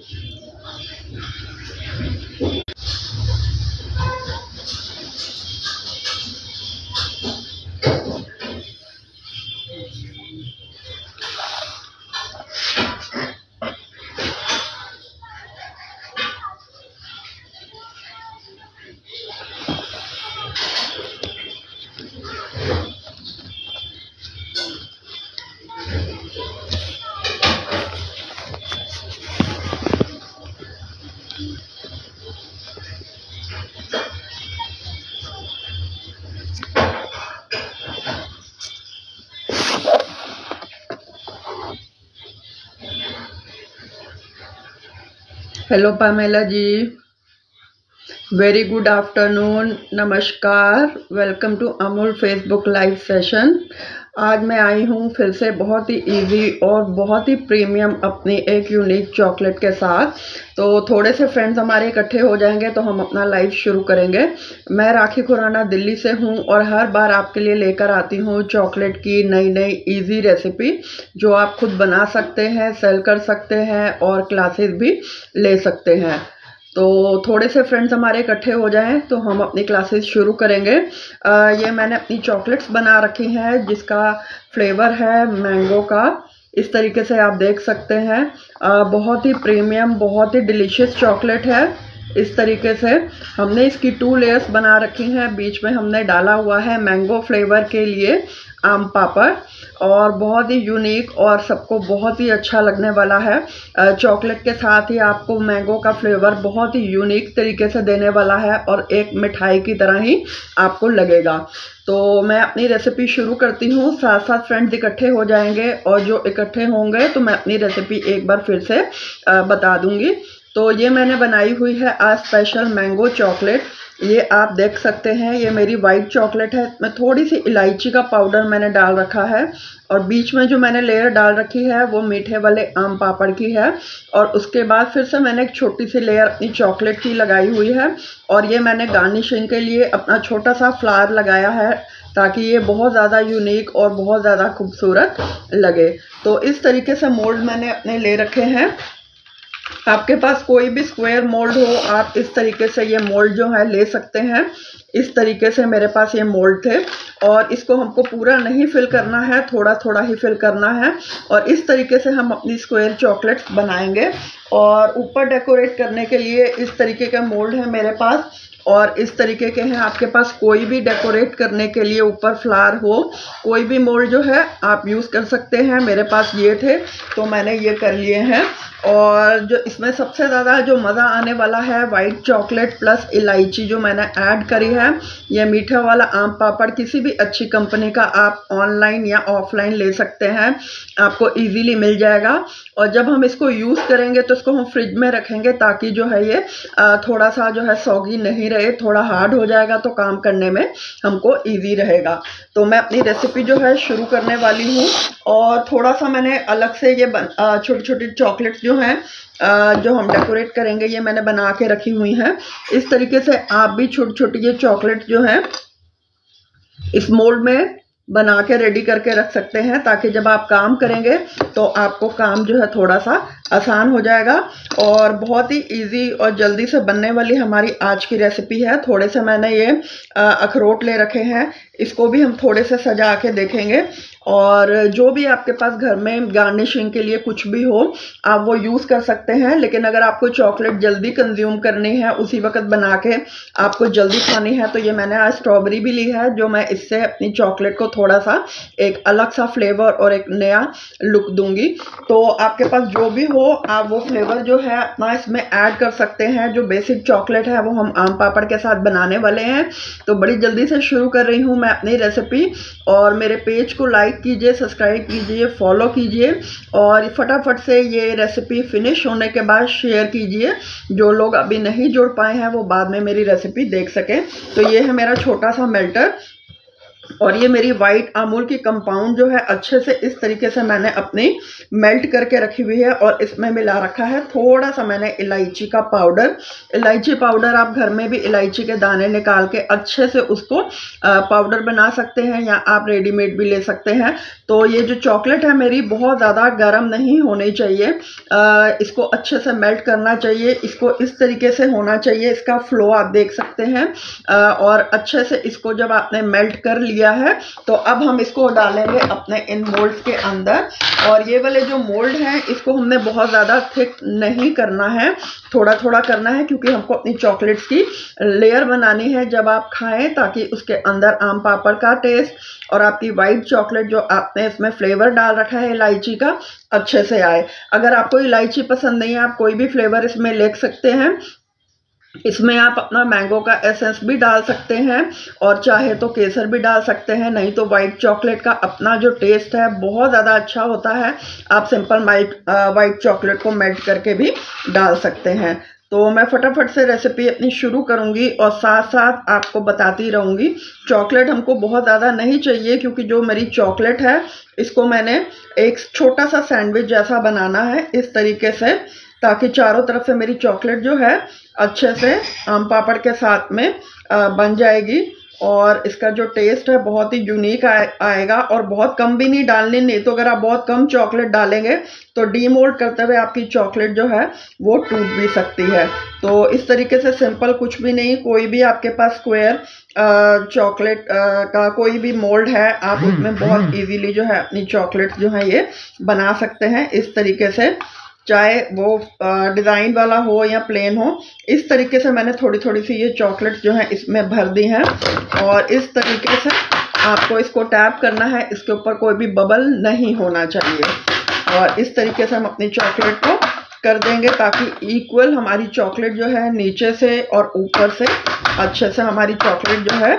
Thank you. Hello Pamela ji very good afternoon नमस्कार welcome to Amul Facebook live session आज मैं आई हूँ फिर से बहुत ही इजी और बहुत ही प्रीमियम अपनी एक यूनिक चॉकलेट के साथ। तो थोड़े से फ्रेंड्स हमारे इकट्ठे हो जाएँगे तो हम अपना लाइव शुरू करेंगे। मैं राखी खुराना दिल्ली से हूँ और हर बार आपके लिए लेकर आती हूँ चॉकलेट की नई नई इजी रेसिपी जो आप खुद बना सकते हैं सेल कर सकते हैं और क्लासेस भी ले सकते हैं। तो थोड़े से फ्रेंड्स हमारे इकट्ठे हो जाएँ तो हम अपनी क्लासेस शुरू करेंगे। आ, ये मैंने अपनी चॉकलेट्स बना रखी हैं जिसका फ्लेवर है मैंगो का। इस तरीके से आप देख सकते हैं। आ, बहुत ही प्रीमियम बहुत ही डिलीशियस चॉकलेट है। इस तरीके से हमने इसकी टू लेयर्स बना रखी हैं। बीच में हमने डाला हुआ है मैंगो फ्लेवर के लिए आम पापड़। और बहुत ही यूनिक और सबको बहुत ही अच्छा लगने वाला है। चॉकलेट के साथ ही आपको मैंगो का फ्लेवर बहुत ही यूनिक तरीके से देने वाला है और एक मिठाई की तरह ही आपको लगेगा। तो मैं अपनी रेसिपी शुरू करती हूँ। साथ साथ फ्रेंड्स इकट्ठे हो जाएँगे और जो इकट्ठे होंगे तो मैं अपनी रेसिपी एक बार फिर से बता दूँगी। तो ये मैंने बनाई हुई है आज स्पेशल मैंगो चॉकलेट ये आप देख सकते हैं, ये मेरी वाइट चॉकलेट है। मैं थोड़ी सी इलायची का पाउडर मैंने डाल रखा है और बीच में जो मैंने लेयर डाल रखी है, वो मीठे वाले आम पापड़ की है और उसके बाद फिर से मैंने एक छोटी सी लेयर अपनी चॉकलेट की लगाई हुई है और ये मैंने गार्निशिंग के लिए अपना छोटा सा फ्लावर लगाया है ताकि ये बहुत ज़्यादा यूनिक और बहुत ज़्यादा खूबसूरत लगे। तो इस तरीके से मोल्ड मैंने अपने ले रखे हैं। आपके पास कोई भी स्क्वायर मोल्ड हो, आप इस तरीके से ये मोल्ड जो है ले सकते हैं। इस तरीके से मेरे पास ये मोल्ड थे और इसको हमको पूरा नहीं फिल करना है थोड़ा थोड़ा ही फिल करना है और इस तरीके से हम अपनी स्क्वायर चॉकलेट्स बनाएँगे और ऊपर डेकोरेट करने के लिए इस तरीके का मोल्ड है मेरे पास और इस तरीके के हैं आपके पास कोई भी डेकोरेट करने के लिए ऊपर फ्लावर हो, कोई भी मोल्ड जो है आप यूज़ कर सकते हैं। मेरे पास ये थे तो मैंने ये कर लिए हैं। और जो इसमें सबसे ज़्यादा जो मज़ा आने वाला है वाइट चॉकलेट प्लस इलायची जो मैंने ऐड करी है, ये मीठा वाला आम पापड़ किसी भी अच्छी कंपनी का आप ऑनलाइन या ऑफलाइन ले सकते हैं। आपको इजीली मिल जाएगा। और जब हम इसको यूज़ करेंगे तो इसको हम फ्रिज में रखेंगे ताकि जो है ये थोड़ा सा जो है सौगी नहीं रहे, थोड़ा हार्ड हो जाएगा तो काम करने में हमको ईजी रहेगा। तो मैं अपनी रेसिपी जो है शुरू करने वाली हूँ। और थोड़ा सा मैंने अलग से ये छोटी छोटी चॉकलेट्स जो है जो हम डेकोरेट करेंगे, ये मैंने बना के रखी हुई है। इस तरीके से आप भी छोटी छोटी ये चॉकलेट जो है, इस मोल्ड में बना के रेडी करके रख सकते हैं, ताकि जब आप काम करेंगे तो आपको काम जो है थोड़ा सा आसान हो जाएगा और बहुत ही इजी और जल्दी से बनने वाली हमारी आज की रेसिपी है। थोड़े से मैंने ये अखरोट ले रखे हैं। इसको भी हम थोड़े से सजा के देखेंगे। और जो भी आपके पास घर में गार्निशिंग के लिए कुछ भी हो, आप वो यूज़ कर सकते हैं। लेकिन अगर आपको चॉकलेट जल्दी कंज्यूम करनी है, उसी वक्त बना के आपको जल्दी खानी है तो ये मैंने आज स्ट्रॉबेरी भी ली है, जो मैं इससे अपनी चॉकलेट को थोड़ा सा एक अलग सा फ्लेवर और एक नया लुक दूँगी। तो आपके पास जो भी हो आप वो फ्लेवर जो है अपना इसमें ऐड कर सकते हैं, जो बेसिक चॉकलेट है, वो हम आम पापड़ के साथ बनाने वाले हैं। तो बड़ी जल्दी से शुरू कर रही हूँ मैं अपनी रेसिपी और मेरे पेज को लाइक कीजिए सब्सक्राइब कीजिए फॉलो कीजिए। और फटाफट से ये रेसिपी फिनिश होने के बाद शेयर कीजिए। जो लोग अभी नहीं जुड़ पाए हैं, वो बाद में मेरी रेसिपी देख सकें। तो ये है मेरा छोटा सा मेल्टर और ये मेरी वाइट अमूल की कंपाउंड जो है, अच्छे से इस तरीके से मैंने अपनी मेल्ट करके रखी हुई है और इसमें मिला रखा है थोड़ा सा मैंने इलायची का पाउडर इलायची पाउडर आप घर में भी इलायची के दाने निकाल के अच्छे से उसको पाउडर बना सकते हैं या आप रेडीमेड भी ले सकते हैं। तो ये जो चॉकलेट है मेरी बहुत ज़्यादा गर्म नहीं होनी चाहिए। इसको अच्छे से मेल्ट करना चाहिए, इसको इस तरीके से होना चाहिए, इसका फ्लो आप देख सकते हैं। और अच्छे से इसको जब आपने मेल्ट कर लिया लिया है तो अब हम इसको डालेंगे अपने इन मोल्ड्स के अंदर। और ये वाले जो मोल्ड हैं, इसको हमने बहुत ज़्यादा थिक नहीं करना है थोड़ा थोड़ा करना है, क्योंकि हमको अपनी चॉकलेट्स की लेयर बनानी है जब आप खाएँ, ताकि उसके अंदर आम पापड़ का टेस्ट और आपकी वाइट चॉकलेट जो आपने इसमें फ्लेवर डाल रखा है इलायची का, अच्छे से आए। अगर आपको इलायची पसंद नहीं है, आप कोई भी फ्लेवर इसमें ले सकते हैं इसमें आप अपना मैंगो का एसेंस भी डाल सकते हैं और चाहे तो केसर भी डाल सकते हैं, नहीं तो वाइट चॉकलेट का अपना जो टेस्ट है, बहुत ज़्यादा अच्छा होता है। आप सिंपल वाइट वाइट चॉकलेट को मेल्ट करके भी डाल सकते हैं। तो मैं फटाफट से रेसिपी अपनी शुरू करूँगी और साथ साथ आपको बताती रहूँगी। चॉकलेट हमको बहुत ज़्यादा नहीं चाहिए क्योंकि जो मेरी चॉकलेट है, इसको मैंने एक छोटा सा सैंडविच जैसा बनाना है, इस तरीके से। ताकि चारों तरफ़ से मेरी चॉकलेट जो है अच्छे से आम पापड़ के साथ में बन जाएगी। और इसका जो टेस्ट है बहुत ही यूनिक आए, आएगा और बहुत कम भी नहीं डालने नहीं तो अगर आप बहुत कम चॉकलेट डालेंगे तो डीमोल्ड करते हुए आपकी चॉकलेट जो है वो टूट भी सकती है। तो इस तरीके से सिंपल कुछ भी नहीं कोई भी आपके पास स्क्वायर चॉकलेट का कोई भी मोल्ड है आप उसमें बहुत इजीली जो है अपनी चॉकलेट जो है ये बना सकते हैं। इस तरीके से चाहे वो डिज़ाइन वाला हो या प्लेन हो इस तरीके से मैंने थोड़ी थोड़ी सी ये चॉकलेट जो है इसमें भर दी हैं। और इस तरीके से आपको इसको टैप करना है इसके ऊपर कोई भी बबल नहीं होना चाहिए। और इस तरीके से हम अपनी चॉकलेट को कर देंगे ताकि इक्वल हमारी चॉकलेट जो है नीचे से और ऊपर से अच्छे से हमारी चॉकलेट जो है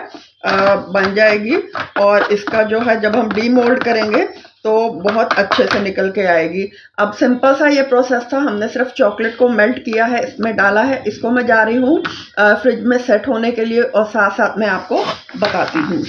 आ, बन जाएगी। और इसका जो है जब हम डीमोल्ड करेंगे तो बहुत अच्छे से निकल के आएगी। अब सिंपल सा ये प्रोसेस था। हमने सिर्फ़ चॉकलेट को मेल्ट किया है, इसमें डाला है। इसको मैं जा रही हूँ फ्रिज में सेट होने के लिए और साथ साथ मैं आपको बताती हूँ।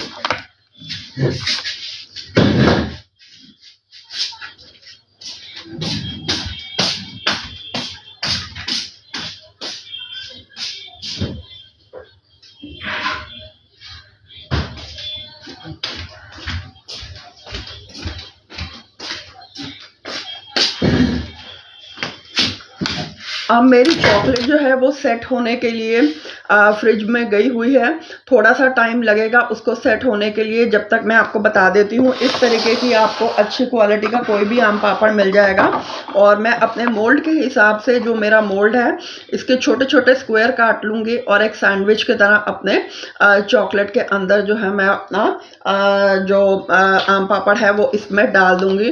अब मेरी चॉकलेट जो है वो सेट होने के लिए फ्रिज में गई हुई है। थोड़ा सा टाइम लगेगा उसको सेट होने के लिए। जब तक मैं आपको बता देती हूँ, इस तरीके की आपको अच्छी क्वालिटी का कोई भी आम पापड़ मिल जाएगा। और मैं अपने मोल्ड के हिसाब से जो मेरा मोल्ड है, इसके छोटे छोटे स्क्वायर काट लूँगी और एक सैंडविच की तरह अपने चॉकलेट के अंदर जो है मैं अपना जो आम पापड़ है वो इसमें डाल दूँगी।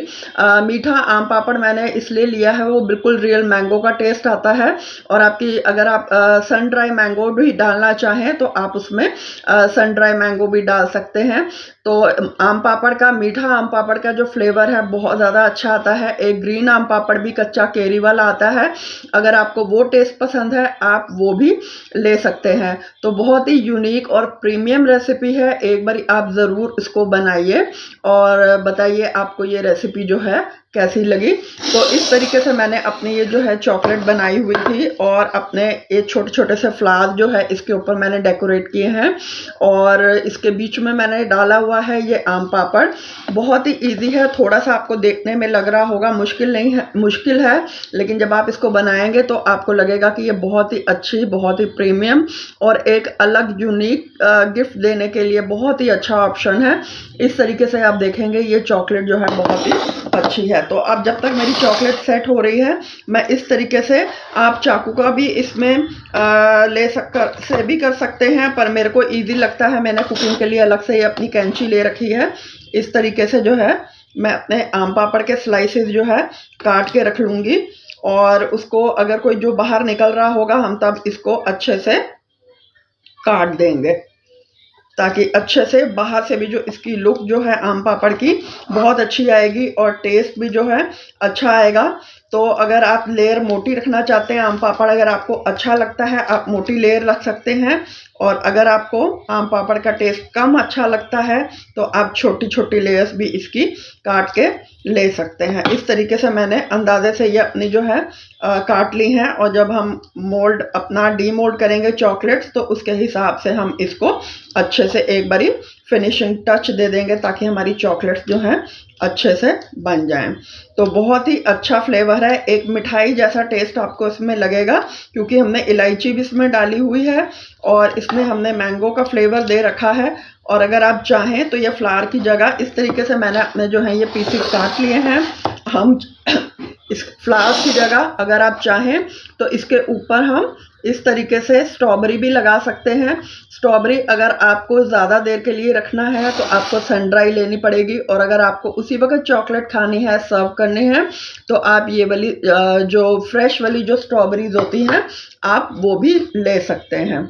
मीठा आम पापड़ मैंने इसलिए लिया है, वो बिल्कुल रियल मैंगो का टेस्ट आता है। और आपकी, अगर आप सन ड्राई मैंगो भी डालना चाहें तो आप उसमें सन ड्राई मैंगो भी डाल सकते हैं। तो आम पापड़ का, मीठा आम पापड़ का जो फ्लेवर है, बहुत ज़्यादा अच्छा आता है। एक ग्रीन आम पापड़ भी कच्चा केरी वाला आता है। अगर आपको वो टेस्ट पसंद है, आप वो भी ले सकते हैं। तो बहुत ही यूनिक और प्रीमियम रेसिपी है। एक बार आप ज़रूर इसको बनाइए और बताइए आपको ये रेसिपी जो है, कैसी लगी। तो इस तरीके से मैंने अपनी ये जो है चॉकलेट बनाई हुई थी और अपने ये छोटे छोटे से फ्लावर जो है, इसके ऊपर मैंने डेकोरेट किए हैं। और इसके बीच में मैंने डाला हुआ है ये आम पापड़। बहुत ही इजी है थोड़ा सा आपको देखने में लग रहा होगा, मुश्किल नहीं है, मुश्किल है, लेकिन जब आप इसको बनाएँगे तो आपको लगेगा कि ये बहुत ही अच्छी, बहुत ही प्रीमियम और एक अलग यूनिक गिफ्ट देने के लिए बहुत ही अच्छा ऑप्शन है। इस तरीके से आप देखेंगे, ये चॉकलेट जो है बहुत ही अच्छी है। तो अब जब तक मेरी चॉकलेट सेट हो रही है, मैं इस तरीके से आप चाकू का भी इसमें ले सक, से भी कर सकते हैं, पर मेरे को ईजी लगता है, मैंने कुकिंग के लिए अलग से ही अपनी कैंची ले रखी है। इस तरीके से जो है, मैं अपने आम पापड़ के स्लाइसेस जो है, काट के रख लूँगी और उसको अगर कोई जो बाहर निकल रहा होगा, हम तब इसको अच्छे से काट देंगे ताकि अच्छे से बाहर से भी जो इसकी लुक जो है आम पापड़ की, बहुत अच्छी आएगी और टेस्ट भी जो है अच्छा आएगा। तो अगर आप लेयर मोटी रखना चाहते हैं, आम पापड़ अगर आपको अच्छा लगता है, आप मोटी लेयर रख सकते हैं। और अगर आपको आम पापड़ का टेस्ट कम अच्छा लगता है तो आप छोटी छोटी लेयर्स भी इसकी काट के ले सकते हैं। इस तरीके से मैंने अंदाजे से ये अपनी जो है आ, काट ली हैं और जब हम मोल्ड अपना डी मोल्ड करेंगे चॉकलेट्स तो उसके हिसाब से हम इसको अच्छे से एक बारी फिनिशिंग टच दे देंगे ताकि हमारी चॉकलेट्स जो हैं अच्छे से बन जाए। तो बहुत ही अच्छा फ्लेवर है। एक मिठाई जैसा टेस्ट आपको इसमें लगेगा, क्योंकि हमने इलायची भी इसमें डाली हुई है और इसमें हमने मैंगो का फ्लेवर दे रखा है। और अगर आप चाहें तो ये फ्लावर की जगह इस तरीके से मैंने अपने जो है ये पीसेस काट लिए हैं। हम इस फ्लावर्स की जगह अगर आप चाहें तो इसके ऊपर हम इस तरीके से स्ट्रॉबेरी भी लगा सकते हैं। स्ट्रॉबेरी अगर आपको ज़्यादा देर के लिए रखना है तो आपको सन ड्राई लेनी पड़ेगी। और अगर आपको उसी वक्त चॉकलेट खानी है सर्व करनी है तो आप ये वाली जो फ्रेश वाली जो स्ट्रॉबेरीज होती हैं, आप वो भी ले सकते हैं।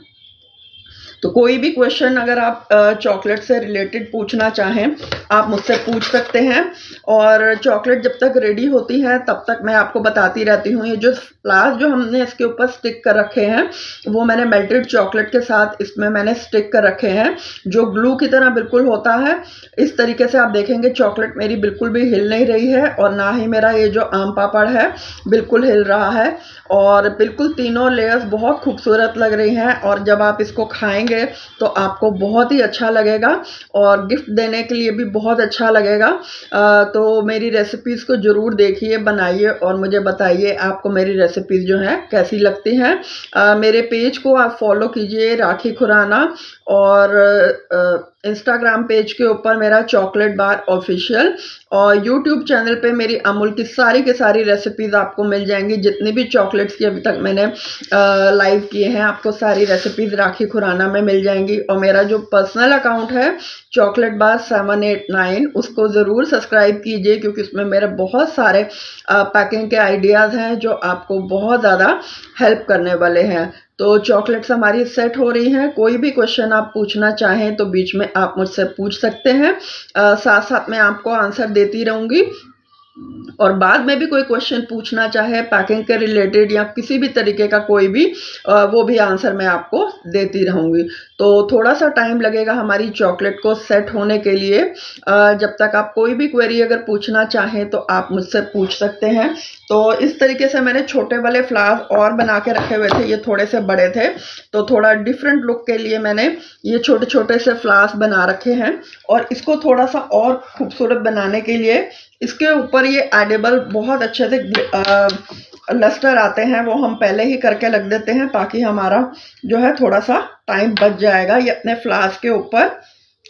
तो कोई भी क्वेश्चन अगर आप चॉकलेट से रिलेटेड पूछना चाहें, आप मुझसे पूछ सकते हैं। और चॉकलेट जब तक रेडी होती है, तब तक मैं आपको बताती रहती हूँ। ये जो फ्लास जो हमने इसके ऊपर स्टिक कर रखे हैं, वो मैंने मेल्टेड चॉकलेट के साथ इसमें मैंने स्टिक कर रखे हैं। जो ग्लू की तरह बिल्कुल होता है, इस तरीके से आप देखेंगे चॉकलेट मेरी बिल्कुल भी हिल नहीं रही है और ना ही मेरा ये जो आम पापड़ है, बिल्कुल हिल रहा है। और बिल्कुल तीनों लेयर्स बहुत खूबसूरत लग रही हैं और जब आप इसको खाएँगे तो आपको बहुत ही अच्छा लगेगा और गिफ्ट देने के लिए भी बहुत अच्छा लगेगा। आ, तो मेरी रेसिपीज़ को ज़रूर देखिए बनाइए और मुझे बताइए आपको मेरी रेसिपीज़ जो हैं कैसी लगती हैं। मेरे पेज को आप फॉलो कीजिए राखी खुराना और इंस्टाग्राम पेज के ऊपर मेरा चॉकलेट बार ऑफिशियल और यूट्यूब चैनल पे मेरी अमूल की सारी के सारी रेसिपीज़ आपको मिल जाएँगी। जितनी भी चॉकलेट्स की अभी तक मैंने लाइव किए हैं, आपको सारी रेसिपीज़ राखी खुराना में मिल जाएँगी। और मेरा जो पर्सनल अकाउंट है chocolate bar seven eight nine उसको ज़रूर सब्सक्राइब कीजिए क्योंकि उसमें मेरे बहुत सारे पैकिंग के आइडियाज़ हैं जो आपको बहुत ज़्यादा हेल्प करने वाले हैं। तो चॉकलेट्स हमारी सेट हो रही हैं। कोई भी क्वेश्चन आप पूछना चाहें तो बीच में आप मुझसे पूछ सकते हैं। साथ साथ मैं आपको आंसर देती रहूँगी। और बाद में भी कोई क्वेश्चन पूछना चाहे पैकिंग के रिलेटेड या किसी भी तरीके का कोई भी वो भी आंसर मैं आपको देती रहूँगी। तो थोड़ा सा टाइम लगेगा हमारी चॉकलेट को सेट होने के लिए। जब तक आप कोई भी क्वेरी अगर पूछना चाहें तो आप मुझसे पूछ सकते हैं। तो इस तरीके से मैंने छोटे वाले फ्लावर्स और बना के रखे हुए थे, ये थोड़े से बड़े थे। तो थोड़ा डिफरेंट लुक के लिए मैंने ये छोटे छोटे से फ्लावर्स बना रखे हैं। और इसको थोड़ा सा और खूबसूरत बनाने के लिए इसके ऊपर ये एडेबल बहुत अच्छे से लस्टर आते हैं, वो हम पहले ही करके लग देते हैं ताकि हमारा जो है थोड़ा सा टाइम बच जाएगा। ये अपने फ्लास्क के ऊपर,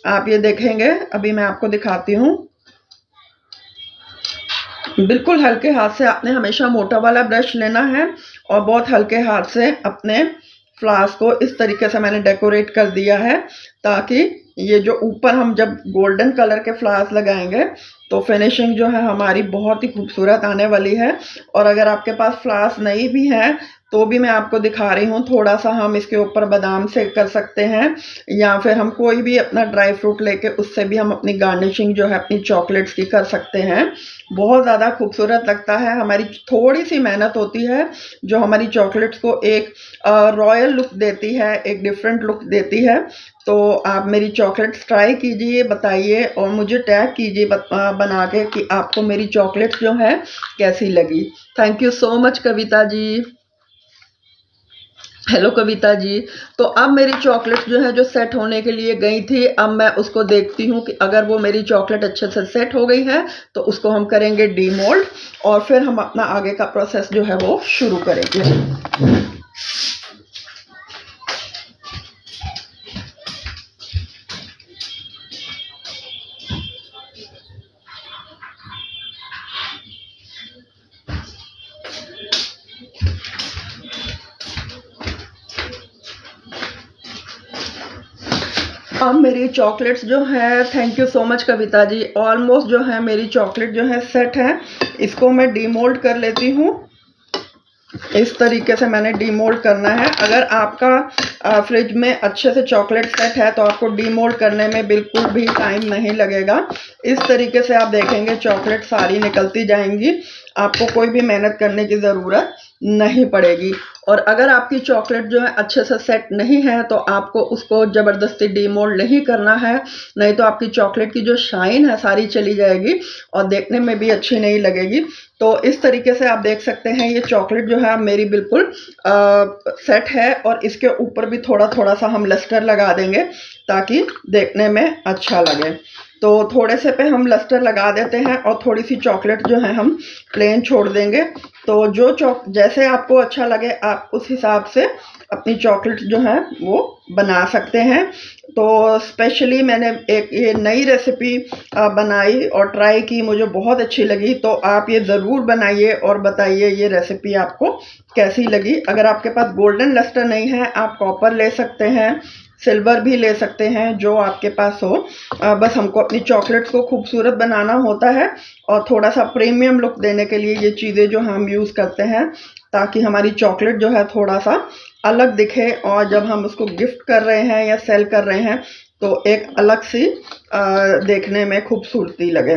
आप ये देखेंगे, अभी मैं आपको दिखाती हूँ। बिल्कुल हल्के हाथ से आपने हमेशा मोटा वाला ब्रश लेना है और बहुत हल्के हाथ से अपने फ्लास्क को इस तरीके से मैंने डेकोरेट कर दिया है ताकि ये जो ऊपर हम जब गोल्डन कलर के फ्लावर्स लगाएँगे तो फिनिशिंग जो है हमारी बहुत ही खूबसूरत आने वाली है। और अगर आपके पास फ्लास नहीं भी हैं तो भी मैं आपको दिखा रही हूँ, थोड़ा सा हम इसके ऊपर बादाम से कर सकते हैं, या फिर हम कोई भी अपना ड्राई फ्रूट लेके उससे भी हम अपनी गार्निशिंग जो है, अपनी चॉकलेट्स की कर सकते हैं। बहुत ज़्यादा खूबसूरत लगता है, हमारी थोड़ी सी मेहनत होती है, जो हमारी चॉकलेट्स को एक रॉयल लुक देती है, एक डिफरेंट लुक देती है। तो आप मेरी चॉकलेट्स ट्राई कीजिए, बताइए, और मुझे टैग कीजिए बना के कि आपको मेरी चॉकलेट्स जो है, कैसी लगी। Thank you so much Kavita ji. Hello Kavita ji. तो अब मेरी चॉकलेट जो है, जो सेट होने के लिए गई थी, अब मैं उसको देखती हूँ कि अगर वो मेरी चॉकलेट अच्छे से सेट हो गई है तो उसको हम करेंगे डीमोल्ड और फिर हम अपना आगे का प्रोसेस जो है वो शुरू करेंगे। अब मेरी चॉकलेट्स जो है thank you so much Kavita ji. Almost जो है, मेरी चॉकलेट जो है सेट है। इसको मैं डीमोल्ड कर लेती हूँ। इस तरीके से मैंने डीमोल्ड करना है। अगर आपका फ्रिज में अच्छे से चॉकलेट सेट है तो आपको डीमोल्ड करने में बिल्कुल भी टाइम नहीं लगेगा। इस तरीके से आप देखेंगे चॉकलेट सारी निकलती जाएँगी। आपको कोई भी मेहनत करने की ज़रूरत नहीं पड़ेगी। और अगर आपकी चॉकलेट जो है अच्छे से सेट नहीं है तो आपको उसको ज़बरदस्ती डीमोल्ड नहीं करना है। नहीं तो आपकी चॉकलेट की जो शाइन है सारी चली जाएगी और देखने में भी अच्छी नहीं लगेगी। तो इस तरीके से आप देख सकते हैं ये चॉकलेट जो है मेरी बिल्कुल आ, सेट है और इसके ऊपर भी थोड़ा थोड़ा सा हम लस्टर लगा देंगे ताकि देखने में अच्छा लगे। तो थोड़े से पे हम लस्टर लगा देते हैं और थोड़ी सी चॉकलेट जो है हम प्लेन छोड़ देंगे। तो जो चौक, जैसे आपको अच्छा लगे, आप उस हिसाब से अपनी चॉकलेट जो है वो बना सकते हैं। तो स्पेशली मैंने एक ये नई रेसिपी बनाई और ट्राई की, मुझे बहुत अच्छी लगी। तो आप ये ज़रूर बनाइए और बताइए ये रेसिपी आपको कैसी लगी। अगर आपके पास गोल्डन लस्टर नहीं है, आप कॉपर ले सकते हैं। सिल्वर भी ले सकते हैं जो आपके पास हो। आ, बस हमको अपनी चॉकलेट्स को खूबसूरत बनाना होता है और थोड़ा सा प्रीमियम लुक देने के लिए ये चीज़ें जो हम यूज़ करते हैं ताकि हमारी चॉकलेट जो है थोड़ा सा अलग दिखे और जब हम उसको गिफ्ट कर रहे हैं या सेल कर रहे हैं तो एक अलग सी आ, देखने में खूबसूरती लगे।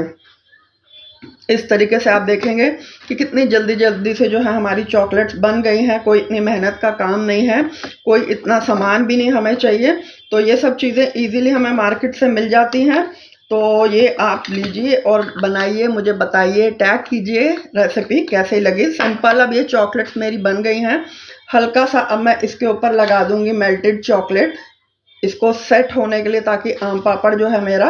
इस तरीके से आप देखेंगे कि कितनी जल्दी जल्दी से जो है हमारी चॉकलेट्स बन गई हैं। कोई इतनी मेहनत का काम नहीं है, कोई इतना सामान भी नहीं हमें चाहिए। तो ये सब चीज़ें इजीली हमें मार्केट से मिल जाती हैं। तो ये आप लीजिए और बनाइए, मुझे बताइए टैग कीजिए रेसिपी कैसे लगी। सिंपल अब ये चॉकलेट्स मेरी बन गई हैं। हल्का सा अब मैं इसके ऊपर लगा दूँगी मेल्टेड चॉकलेट इसको सेट होने के लिए ताकि आम पापड़ जो है मेरा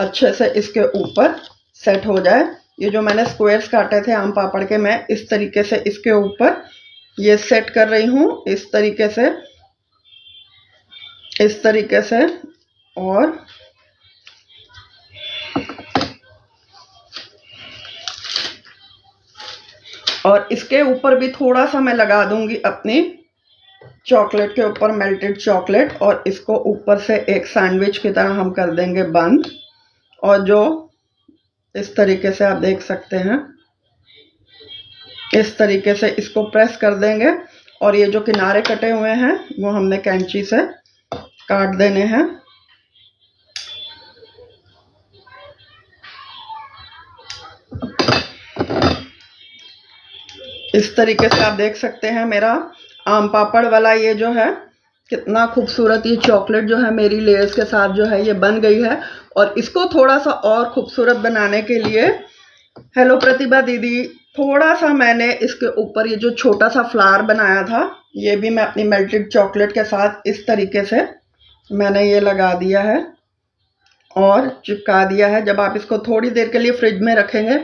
अच्छे से इसके ऊपर सेट हो जाए। ये जो मैंने स्क्वायर्स काटे थे आम पापड़ के, मैं इस तरीके से इसके ऊपर ये सेट कर रही हूँ, इस तरीके से, इस तरीके से, और और इसके ऊपर भी थोड़ा सा मैं लगा दूँगी अपनी चॉकलेट के ऊपर मेल्टेड चॉकलेट और इसको ऊपर से एक सैंडविच की तरह हम कर देंगे बंद, और जो इस तरीके से आप देख सकते हैं। इस तरीके से इसको प्रेस कर देंगे और ये जो किनारे कटे हुए हैं, वो हमने कैंची से काट देने हैं। इस तरीके से आप देख सकते हैं मेरा आम पापड़ वाला ये जो है कितना खूबसूरत ये चॉकलेट जो है मेरी लेयर्स के साथ जो है ये बन गई है। और इसको थोड़ा सा और खूबसूरत बनाने के लिए हेलो प्रतिभा दीदी थोड़ा सा मैंने इसके ऊपर ये जो छोटा सा फ्लावर बनाया था, ये भी मैं अपनी मेल्टेड चॉकलेट के साथ इस तरीके से मैंने ये लगा दिया है और चिपका दिया है। जब आप इसको थोड़ी देर के लिए फ्रिज में रखेंगे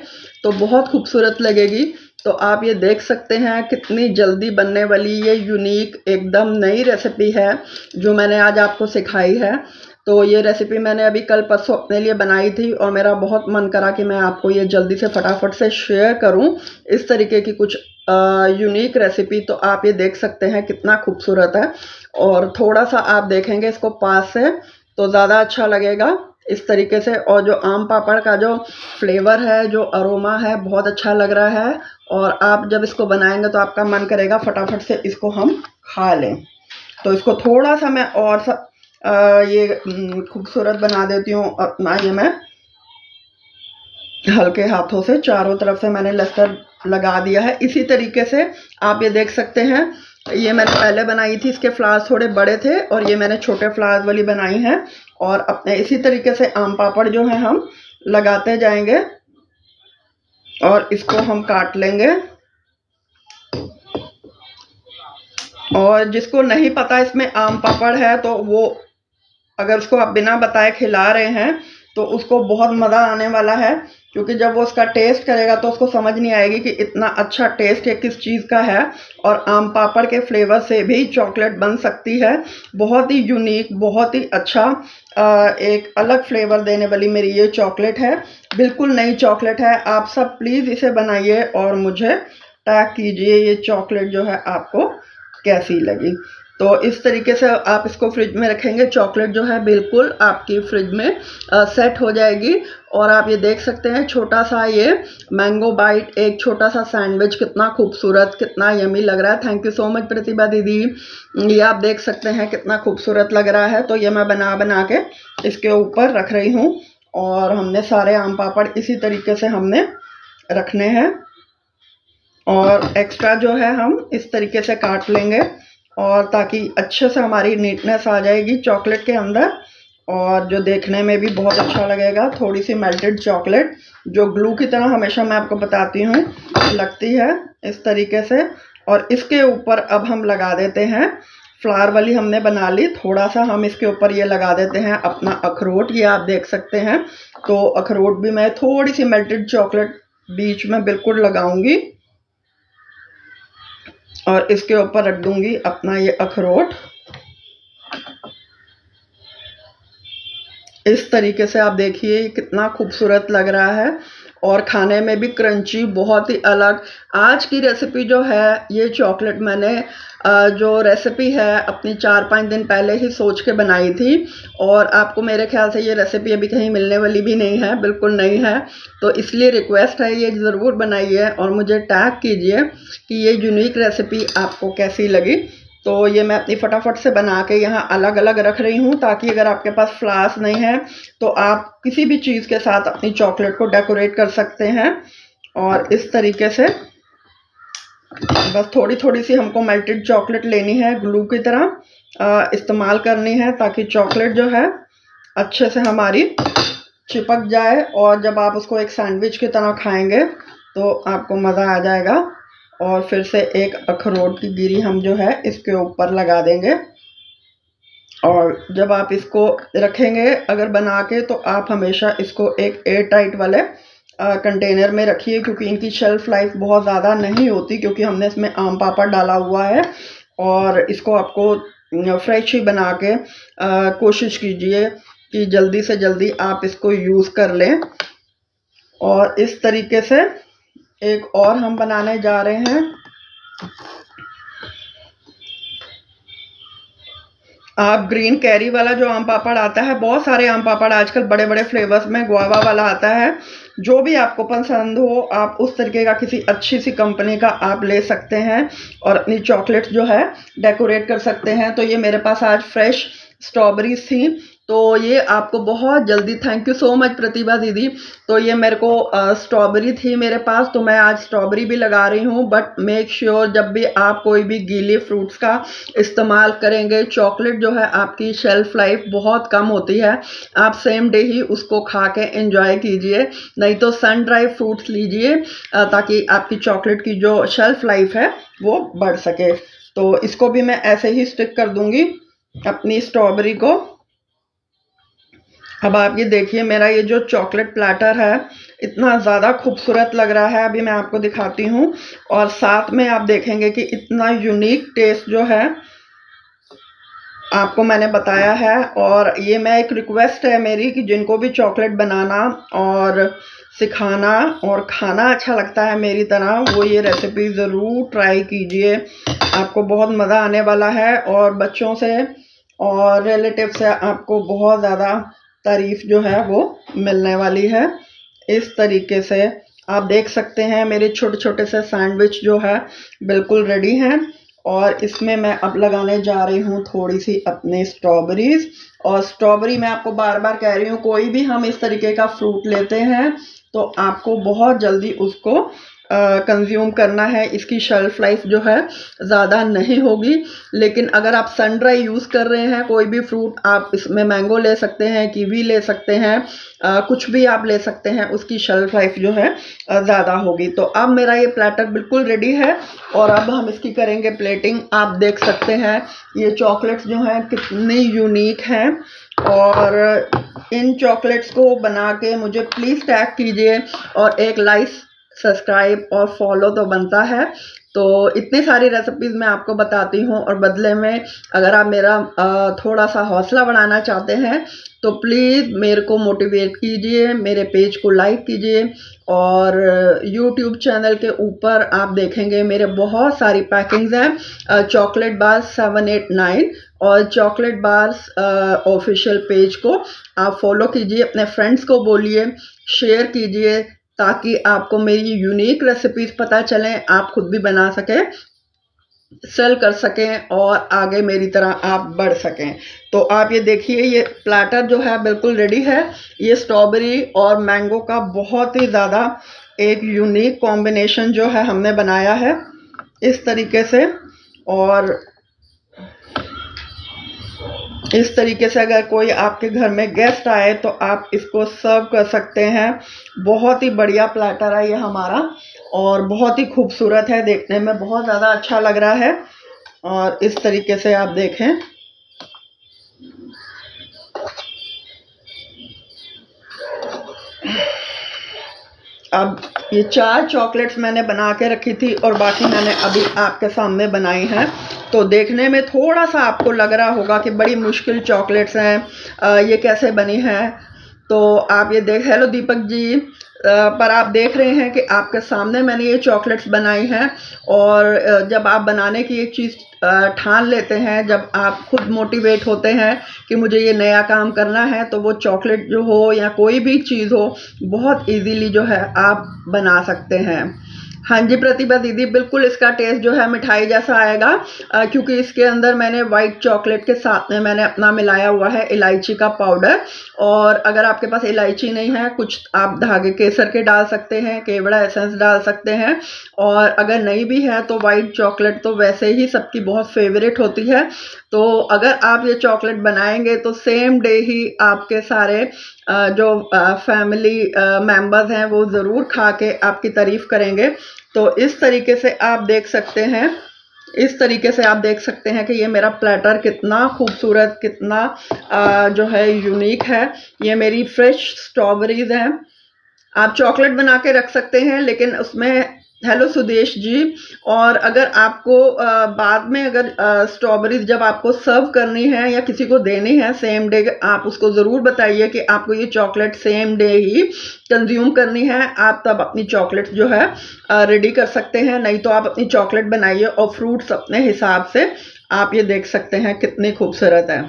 तो बहुत खूबसूरत लगेगी। तो आप ये देख सकते हैं कितनी जल्दी बनने वाली ये यूनिक एकदम नई रेसिपी है, जो मैंने आज आपको सिखाई है। तो ये रेसिपी मैंने अभी कल परसों अपने लिए बनाई थी और मेरा बहुत मन करा कि मैं आपको ये जल्दी से फटाफट से शेयर करूँ इस तरीके की कुछ यूनिक रेसिपी तो आप ये देख सकते हैं कितना खूबसूरत है और थोड़ा सा आप देखेंगे इसको पास से तो ज़्यादा अच्छा लगेगा। इस तरीके से और जो आम पापड़ का जो फ्लेवर है जो अरोमा है बहुत अच्छा लग रहा है। और आप जब इसको बनाएँगे तो आपका मन करेगा फटाफट से इसको हम खा लें। तो इसको थोड़ा सा मैं और सा आ, ये खूबसूरत बना देती हूँ। अपना ये मैं हल्के हाथों से चारों तरफ़ से मैंने लस्तर लगा दिया है। इसी तरीके से आप ये देख सकते हैं ये मैंने पहले बनाई थी, इसके फ्लावर्स थोड़े बड़े थे और ये मैंने छोटे फ्लावर्स वाली बनाई है और अपने इसी तरीके से आम पापड़ जो है हम लगाते जाएँगे और इसको हम काट लेंगे। और जिसको नहीं पता इसमें आम पापड़ है तो वो अगर उसको आप बिना बताए खिला रहे हैं तो उसको बहुत मज़ा आने वाला है, क्योंकि जब वो उसका टेस्ट करेगा तो उसको समझ नहीं आएगी कि इतना अच्छा टेस्ट है किस चीज़ का है। और आम पापड़ के फ्लेवर से भी चॉकलेट बन सकती है। बहुत ही यूनिक बहुत ही अच्छा एक अलग फ्लेवर देने वाली मेरी ये चॉकलेट है। बिल्कुल नई चॉकलेट है। आप सब प्लीज़ इसे बनाइए और मुझे टैग कीजिए। ये चॉकलेट जो है आपको कैसी लगी। तो इस तरीके से आप इसको फ्रिज में रखेंगे। चॉकलेट जो है बिल्कुल आपकी फ्रिज में आ, सेट हो जाएगी। और आप ये देख सकते हैं छोटा सा ये मैंगो बाइट एक छोटा सा सैंडविच कितना खूबसूरत कितना यमी लग रहा है। Thank you so much Pratibha दीदी। ये आप देख सकते हैं कितना खूबसूरत लग रहा है। तो ये मैं बना बना के इसके ऊपर रख रही हूँ। और हमने सारे आम पापड़ इसी तरीके से हमने रखने हैं। और एक्स्ट्रा जो है हम इस तरीके से काट लेंगे। और ताकि अच्छे से हमारी नीटनेस आ जाएगी चॉकलेट के अंदर। और जो देखने में भी बहुत अच्छा लगेगा थोड़ी सी मेल्टेड चॉकलेट जो ग्लू की तरह हमेशा मैं आपको बताती हूँ, लगती है इस तरीके से। और इसके ऊपर अब हम लगा देते हैं फ्लावर वाली हमने बना ली थोड़ा सा हम इसके ऊपर ये लगा देते हैं अपना अखरोट, ये आप देख सकते हैं। तो अखरोट भी मैं थोड़ी सी मेल्टेड चॉकलेट बीच में बिल्कुल लगाऊँगी। और इसके ऊपर रख दूँगी अपना ये अखरोट। इस तरीके से आप देखिए कितना खूबसूरत लग रहा है। और खाने में भी क्रंची, बहुत ही अलग। आज की रेसिपी जो है, ये चॉकलेट मैंने जो रेसिपी है, अपनी चार पाँच दिन पहले ही सोच के बनाई थी। और आपको मेरे ख्याल से ये रेसिपी अभी कहीं मिलने वाली भी नहीं है, बिल्कुल नहीं है। तो इसलिए रिक्वेस्ट है, ये ज़रूर बनाइए और मुझे टैग कीजिए कि ये यूनिक रेसिपी आपको कैसी लगी। तो ये मैं अपनी फटाफट से बना के यहाँ अलग अलग रख रही हूँ ताकि अगर आपके पास फ्लास नहीं है तो आप किसी भी चीज़ के साथ अपनी चॉकलेट को डेकोरेट कर सकते हैं। और इस तरीके से बस थोड़ी थोड़ी सी हमको मेल्टेड चॉकलेट लेनी है ग्लू की तरह इस्तेमाल करनी है ताकि चॉकलेट जो है अच्छे से हमारी चिपक जाए। और जब आप उसको एक सैंडविच की तरह खाएँगे तो आपको मज़ा आ जाएगा। और फिर से एक अखरोट की गिरी हम जो है इसके ऊपर लगा देंगे। और जब आप इसको रखेंगे अगर बना के तो आप हमेशा इसको एक एयर टाइट वाले कंटेनर में रखिए क्योंकि इनकी शेल्फ लाइफ बहुत ज़्यादा नहीं होती क्योंकि हमने इसमें आम पापड़ डाला हुआ है। और इसको आपको फ्रेश ही बना के आ, कोशिश कीजिए कि जल्दी से जल्दी आप इसको यूज़ कर लें। और इस तरीके से एक और हम बनाने जा रहे हैं। आप ग्रीन कैरी वाला जो आम पापड़ आता है, बहुत सारे आम पापड़ आजकल बड़े बड़े फ्लेवर्स में गुआवा वाला आता है। जो भी आपको पसंद हो, आप उस तरीके का किसी अच्छी सी कंपनी का आप ले सकते हैं और अपनी चॉकलेट्स जो है डेकोरेट कर सकते हैं। तो ये मेरे पास आज फ्रेश स्ट्रॉबेरीज थी। तो ये आपको बहुत जल्दी thank you so much Pratibha दीदी। तो ये मेरे को स्ट्रॉबेरी थी मेरे पास तो मैं आज स्ट्रॉबेरी भी लगा रही हूँ बट मेक श्योर जब भी आप कोई भी गीले फ्रूट्स का इस्तेमाल करेंगे चॉकलेट जो है आपकी शेल्फ लाइफ बहुत कम होती है। आप सेम डे ही उसको खा के इंजॉय कीजिए, नहीं तो सन ड्राई फ्रूट्स लीजिए ताकि आपकी चॉकलेट की जो शेल्फ लाइफ है, वो बढ़ सके। तो इसको भी मैं ऐसे ही स्टिक कर दूँगी, अपनी स्ट्रॉबेरी को। अब आप ये देखिए, मेरा ये जो चॉकलेट प्लेटर है, इतना ज़्यादा खूबसूरत लग रहा है। अभी मैं आपको दिखाती हूँ। और साथ में आप देखेंगे कि इतना यूनिक टेस्ट जो है, आपको मैंने बताया है। और ये मैं एक रिक्वेस्ट है मेरी कि जिनको भी चॉकलेट बनाना और सिखाना और खाना अच्छा लगता है मेरी तरह, वो ये रेसिपी ज़रूर ट्राई कीजिए। आपको बहुत मज़ा आने वाला है और बच्चों से और रिलेटिव से आपको बहुत ज़्यादा तारीफ़ जो है वो मिलने वाली है। इस तरीके से आप देख सकते हैं मेरे छोटे छोटे से सैंडविच जो है बिल्कुल रेडी हैं और इसमें मैं अब लगाने जा रही हूँ थोड़ी सी अपने स्ट्रॉबेरीज और स्ट्रॉबेरी मैं आपको बार बार कह रही हूँ, कोई भी हम इस तरीके का फ्रूट लेते हैं तो आपको बहुत जल्दी उसको कंज्यूम करना है इसकी शेल्फ लाइफ जो है ज़्यादा नहीं होगी। लेकिन अगर आप सन ड्राई यूज़ कर रहे हैं कोई भी फ्रूट आप इसमें मैंगो ले सकते हैं कीवी ले सकते हैं आ, कुछ भी आप ले सकते हैं उसकी शेल्फ लाइफ जो है ज़्यादा होगी। तो अब मेरा ये प्लेटर बिल्कुल रेडी है और अब हम इसकी करेंगे प्लेटिंग आप देख सकते हैं ये चॉकलेट्स जो हैं कितनी यूनिक हैं। और इन चॉकलेट्स को बना के मुझे प्लीज़ टैग कीजिए और एक लाइक सब्सक्राइब और फॉलो तो बनता है। तो इतनी सारी रेसिपीज़ मैं आपको बताती हूँ और बदले में अगर आप मेरा थोड़ा सा हौसला बढ़ाना चाहते हैं तो प्लीज़ मेरे को मोटिवेट कीजिए, मेरे पेज को लाइक कीजिए और यूट्यूब चैनल के ऊपर आप देखेंगे मेरे बहुत सारी पैकिंग्स हैं। Chocolate bar seven eight nine और चॉकलेट बार्स ऑफिशियल पेज को आप फॉलो कीजिए, अपने फ्रेंड्स को बोलिए शेयर कीजिए ताकि आपको मेरी यूनिक रेसिपीज़ पता चलें, आप खुद भी बना सकें सेल कर सकें और आगे मेरी तरह आप बढ़ सकें। तो आप ये देखिए, ये प्लाटर जो है बिल्कुल रेडी है। ये स्ट्रॉबेरी और मैंगो का बहुत ही ज़्यादा एक यूनिक कॉम्बिनेशन जो है हमने बनाया है, इस तरीके से। और इस तरीके से अगर कोई आपके घर में गेस्ट आए तो आप इसको सर्व कर सकते हैं। बहुत ही बढ़िया प्लेटर है ये हमारा और बहुत ही खूबसूरत है, देखने में बहुत ज़्यादा अच्छा लग रहा है। और इस तरीके से आप देखें। अब ये चार चॉकलेट्स मैंने बना के रखी थी और बाकी मैंने अभी आपके सामने बनाई हैं। तो देखने में थोड़ा सा आपको लग रहा होगा कि बड़ी मुश्किल चॉकलेट्स हैं। ये कैसे बनी हैं? तो आप ये देख हेलो दीपक जी पर आप देख रहे हैं कि आपके सामने मैंने ये चॉकलेट्स बनाई हैं और जब आप बनाने की एक चीज़ ठान लेते हैं, जब आप खुद मोटिवेट होते हैं कि मुझे ये नया काम करना है तो वो चॉकलेट जो हो या कोई भी चीज़ हो, बहुत इजीली जो है आप बना सकते हैं। हाँ जी प्रतिभा दीदी बिल्कुल इसका टेस्ट जो है मिठाई जैसा आएगा। आ, क्योंकि इसके अंदर मैंने वाइट चॉकलेट के साथ में मैंने अपना मिलाया हुआ है इलायची का पाउडर और अगर आपके पास इलायची नहीं है कुछ आप धागे केसर के डाल सकते हैं केवड़ा एसेंस डाल सकते हैं। और अगर नहीं भी है तो वाइट चॉकलेट तो वैसे ही सबकी बहुत फेवरेट होती है। तो अगर आप ये चॉकलेट बनाएँगे तो सेम डे ही आपके सारे जो फैमिली मेंबर्स हैं, वो ज़रूर खा के आपकी तारीफ़ करेंगे। तो इस तरीके से आप देख सकते हैं, इस तरीके से आप देख सकते हैं कि ये मेरा प्लेटर कितना खूबसूरत, कितना जो है यूनिक है। ये मेरी फ्रेश स्ट्रॉबेरीज हैं। आप चॉकलेट बना के रख सकते हैं, लेकिन उसमें हेलो सुदेश जी, और अगर आपको बाद में अगर स्ट्रॉबेरीज जब आपको सर्व करनी है या किसी को देनी है सेम डे आप उसको ज़रूर बताइए कि आपको ये चॉकलेट सेम डे ही कंज्यूम करनी है। आप तब अपनी चॉकलेट जो है रेडी कर सकते हैं। नहीं तो आप अपनी चॉकलेट बनाइए और फ्रूट्स अपने हिसाब से आप ये देख सकते हैं कितनी खूबसूरत है।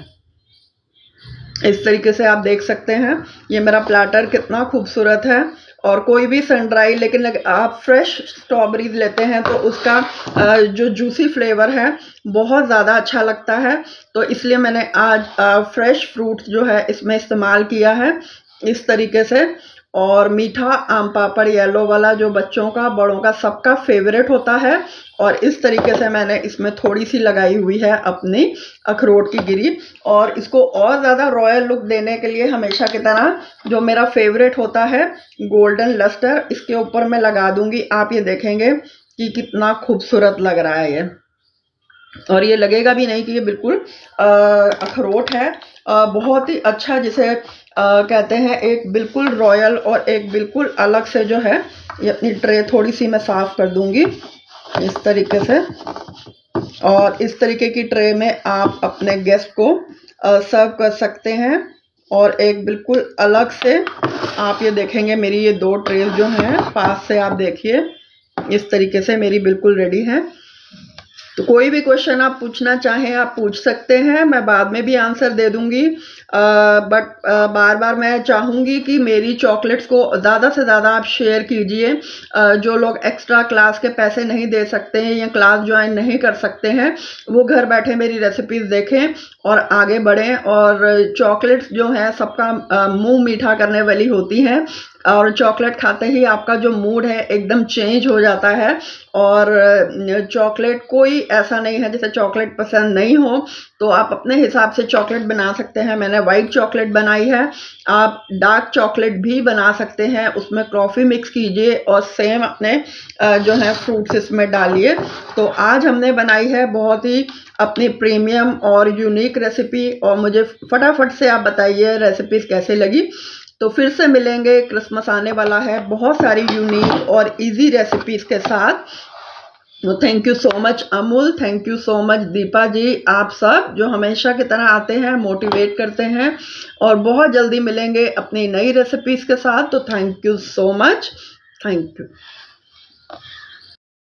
इस तरीके से आप देख सकते हैं, ये मेरा प्लाटर कितना खूबसूरत है। और कोई भी सन ड्राई लेकिन आप फ्रेश स्ट्रॉबेरीज लेते हैं तो उसका जो जूसी फ्लेवर है, बहुत ज़्यादा अच्छा लगता है। तो इसलिए मैंने आज फ्रेश फ्रूट्स जो है, इसमें इस्तेमाल किया है, इस तरीके से। और मीठा, आम पापड़, येलो वाला जो बच्चों का, बड़ों का सबका फेवरेट होता है। और इस तरीके से मैंने इसमें थोड़ी सी लगाई हुई है अपनी अखरोट की गिरी। और इसको और ज़्यादा रॉयल लुक देने के लिए हमेशा की तरह जो मेरा फेवरेट होता है गोल्डन लस्टर इसके ऊपर मैं लगा दूँगी। आप ये देखेंगे कि कितना खूबसूरत लग रहा है ये। और ये लगेगा भी नहीं कि ये बिल्कुल अखरोट है। आ, बहुत ही अच्छा जिसे आ, कहते हैं एक बिल्कुल रॉयल और एक बिल्कुल अलग से जो है ये अपनी ट्रे थोड़ी सी मैं साफ़ कर दूँगी इस तरीके से। और इस तरीके की ट्रे में आप अपने गेस्ट को सर्व कर सकते हैं और एक बिल्कुल अलग से आप ये देखेंगे मेरी ये दो ट्रेस जो हैं पास से आप देखिए इस तरीके से मेरी बिल्कुल रेडी है। तो कोई भी क्वेश्चन आप पूछना चाहें, आप पूछ सकते हैं। मैं बाद में भी आंसर दे दूँगी। बट बार बार मैं चाहूँगी कि मेरी चॉकलेट्स को ज़्यादा से ज़्यादा आप शेयर कीजिए। जो लोग एक्स्ट्रा क्लास के पैसे नहीं दे सकते हैं या क्लास ज्वाइन नहीं कर सकते हैं, वो घर बैठे मेरी रेसिपीज़ देखें और आगे बढ़ें। और चॉकलेट्स जो हैं, सबका मुँह मीठा करने वाली होती हैं। और चॉकलेट खाते ही आपका जो मूड है एकदम चेंज हो जाता है। और चॉकलेट कोई ऐसा नहीं है जैसे चॉकलेट पसंद नहीं हो। तो आप अपने हिसाब से चॉकलेट बना सकते हैं। मैंने वाइट चॉकलेट बनाई है। आप डार्क चॉकलेट भी बना सकते हैं। उसमें कॉफ़ी मिक्स कीजिए और सेम अपने जो है फ्रूट्स इसमें डालिए। तो आज हमने बनाई है बहुत ही अपनी प्रीमियम और यूनिक रेसिपी और मुझे फटाफट से आप बताइए रेसिपीज़ कैसे लगी। तो फिर से मिलेंगे क्रिसमस आने वाला है। बहुत सारी यूनिक और इजी रेसिपीज़ के साथ। तो thank you so much Amul thank you so much Deepa ji, आप सब जो हमेशा की तरह आते हैं मोटिवेट करते हैं और बहुत जल्दी मिलेंगे अपनी नई रेसिपीज़ के साथ। तो thank you so much thank you